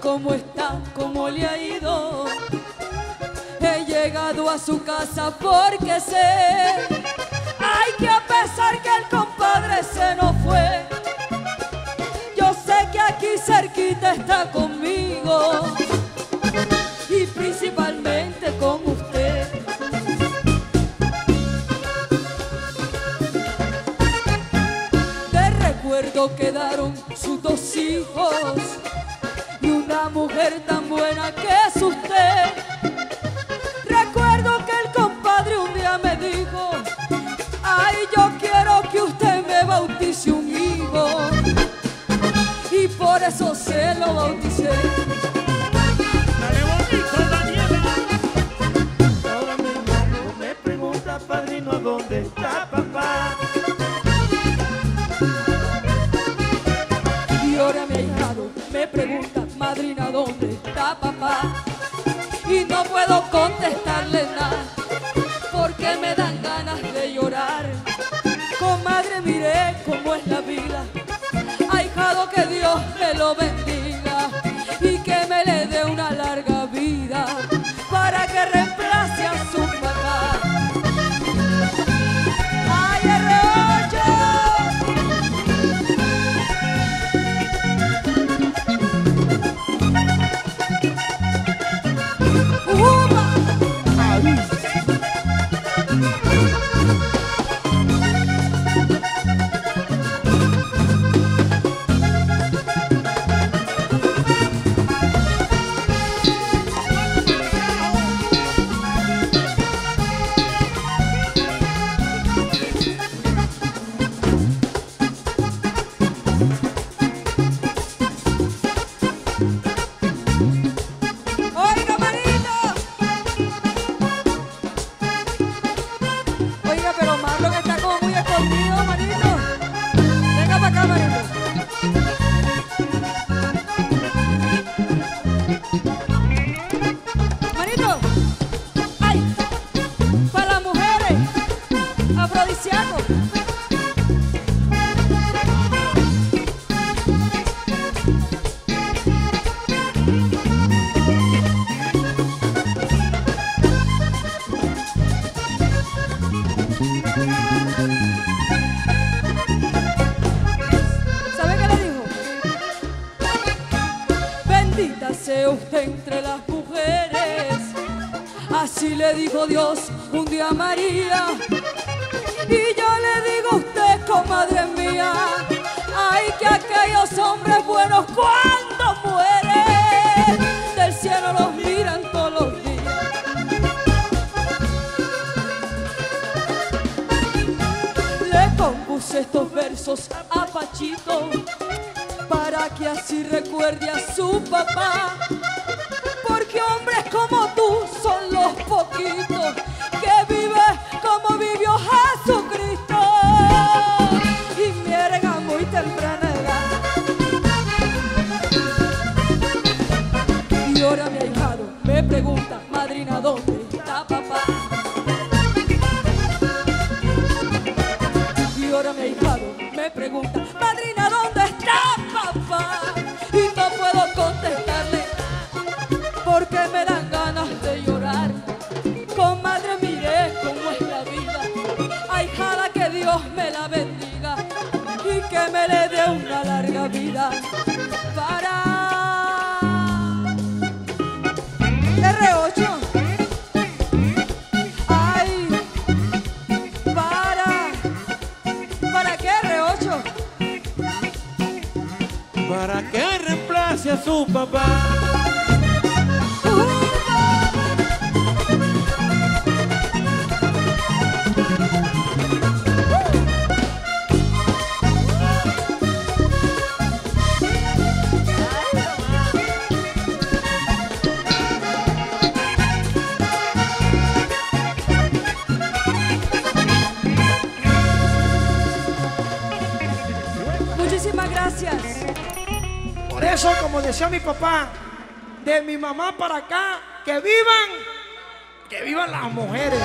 cómo está, cómo le ha ido. He llegado a su casa porque sé, ay que a pesar que el compadre se nos fue, yo sé que aquí cerquita está conmigo y principalmente con usted. De recuerdo quedaron sus dos hijos una mujer tan buena que es usted. Recuerdo que el compadre un día me dijo, ay yo quiero que usted me bautice un hijo y por eso se lo bauticé. Mi hermano me pregunta, padrino, ¿dónde ¿dónde está papá? Y no puedo contestarle nada, porque me dan ganas de llorar. Comadre, mire cómo es la vida. Ahijado, que Dios me lo bendiga ¿Sabe qué le dijo? Bendita sea usted entre las mujeres. Así le dijo Dios un día María. Y yo le digo a usted, comadre mía, ay que aquellos hombres buenos cuando mueren, del cielo los miran todos los días. Le compuse estos versos a Pachito para que así recuerde a su papá. Porque hombres como tú son los poquitos que viven como vivió Jesucristo. Pregunta, madrina, ¿dónde está papá? Y ahora mi ahijado me pregunta, madrina, ¿dónde está papá? Y no puedo contestarle porque me dan ganas de llorar. Comadre, mire cómo es la vida. Ahijada, que Dios me la bendiga y que me le dé una larga vida Para que reemplace a su papá. Muchísimas gracias. Por eso, como decía mi papá, de mi mamá para acá, que vivan, que vivan las mujeres.